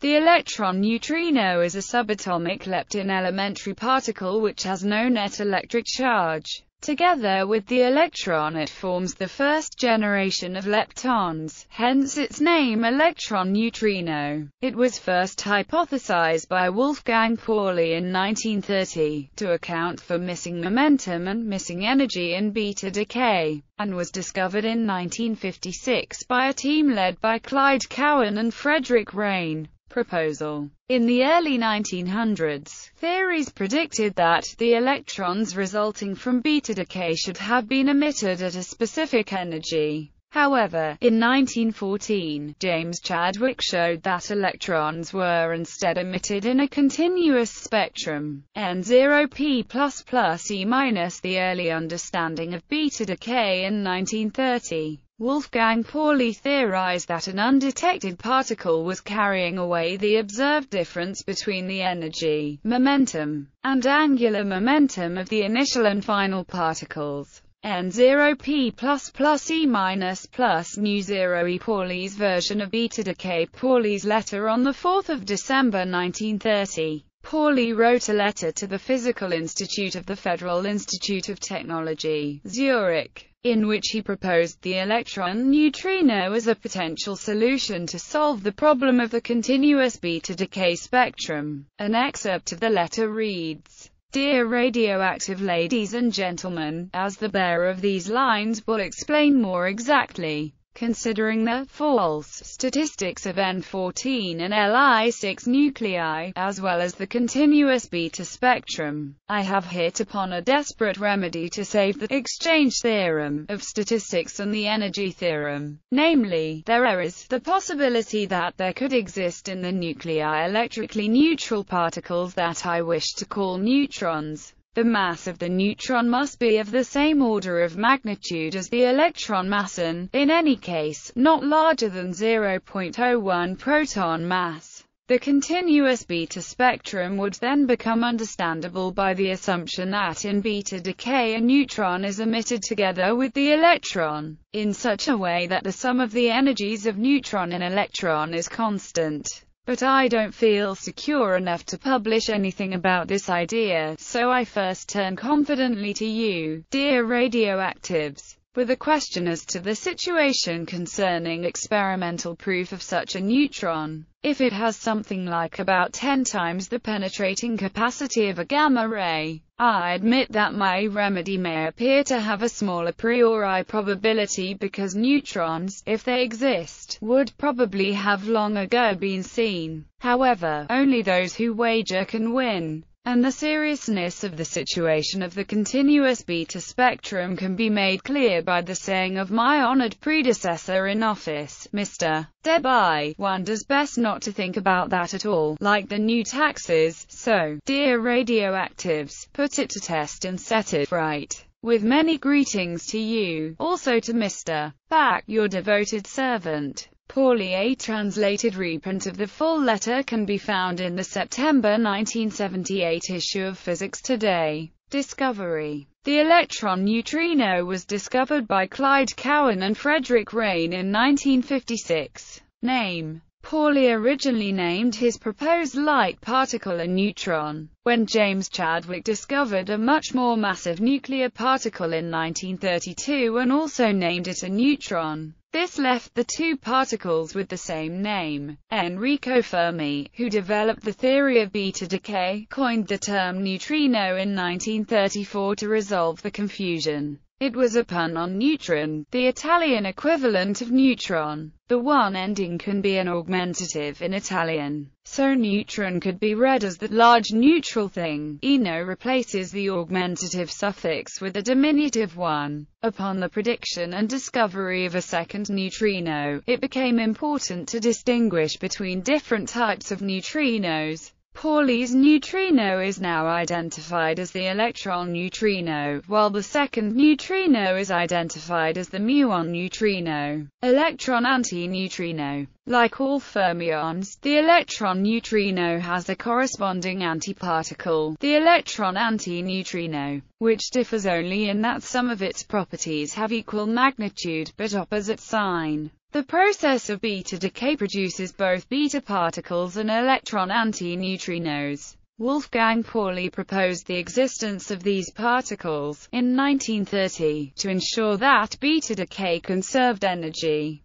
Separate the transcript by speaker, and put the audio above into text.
Speaker 1: The electron neutrino is a subatomic lepton elementary particle which has no net electric charge. Together with the electron it forms the first generation of leptons, hence its name electron neutrino. It was first hypothesized by Wolfgang Pauli in 1930, to account for missing momentum and missing energy in beta decay, and was discovered in 1956 by a team led by Clyde Cowan and Frederick Reines proposal. In the early 1900s, theories predicted that the electrons resulting from beta decay should have been emitted at a specific energy. However, in 1914, James Chadwick showed that electrons were instead emitted in a continuous spectrum, N0p++ E-. The early understanding of beta decay in 1930 Wolfgang Pauli theorized that an undetected particle was carrying away the observed difference between the energy, momentum, and angular momentum of the initial and final particles. N0p++ plus E- plus nu 0 E. Pauli's version of beta decay Pauli's letter on 4 December 1930 Pauli wrote a letter to the Physical Institute of the Federal Institute of Technology, Zurich, in which he proposed the electron neutrino as a potential solution to solve the problem of the continuous beta decay spectrum. An excerpt of the letter reads, Dear radioactive ladies and gentlemen, as the bearer of these lines will explain more exactly, Considering the false statistics of N14 and Li6 nuclei, as well as the continuous beta spectrum, I have hit upon a desperate remedy to save the exchange theorem of statistics and the energy theorem. Namely, there is the possibility that there could exist in the nuclei electrically neutral particles that I wish to call neutrons. The mass of the neutron must be of the same order of magnitude as the electron mass and, in any case, not larger than 0.01 proton mass. The continuous beta spectrum would then become understandable by the assumption that in beta decay a neutron is emitted together with the electron, in such a way that the sum of the energies of neutron and electron is constant. But I don't feel secure enough to publish anything about this idea, so I first turn confidently to you, dear radioactives, with a question as to the situation concerning experimental proof of such a neutron. If it has something like about 10 times the penetrating capacity of a gamma ray, I admit that my remedy may appear to have a small a priori probability because neutrons, if they exist, would probably have long ago been seen. However, only those who wager can win and the seriousness of the situation of the continuous beta spectrum can be made clear by the saying of my honored predecessor in office, Mr. Debye. One does best not to think about that at all, like the new taxes, so, dear radioactives, put it to test and set it right. With many greetings to you, also to Mr. Back, your devoted servant. Pauli a translated reprint of the full letter can be found in the September 1978 issue of Physics Today. Discovery The electron neutrino was discovered by Clyde Cowan and Frederick Reines in 1956. Name Pauli originally named his proposed light particle a neutron. When James Chadwick discovered a much more massive nuclear particle in 1932 and also named it a neutron, this left the two particles with the same name. Enrico Fermi, who developed the theory of beta decay, coined the term neutrino in 1934 to resolve the confusion. It was a pun on neutrone, the Italian equivalent of neutron. The one ending can be an augmentative in Italian, so neutrone could be read as the large neutral thing. Eno replaces the augmentative suffix with a diminutive one. Upon the prediction and discovery of a second neutrino, it became important to distinguish between different types of neutrinos. Pauli's neutrino is now identified as the electron neutrino, while the second neutrino is identified as the muon neutrino, electron antineutrino. Like all fermions, the electron neutrino has a corresponding antiparticle, the electron antineutrino, which differs only in that some of its properties have equal magnitude but opposite sign. The process of beta decay produces both beta particles and electron antineutrinos. Wolfgang Pauli proposed the existence of these particles, in 1930, to ensure that beta decay conserved energy.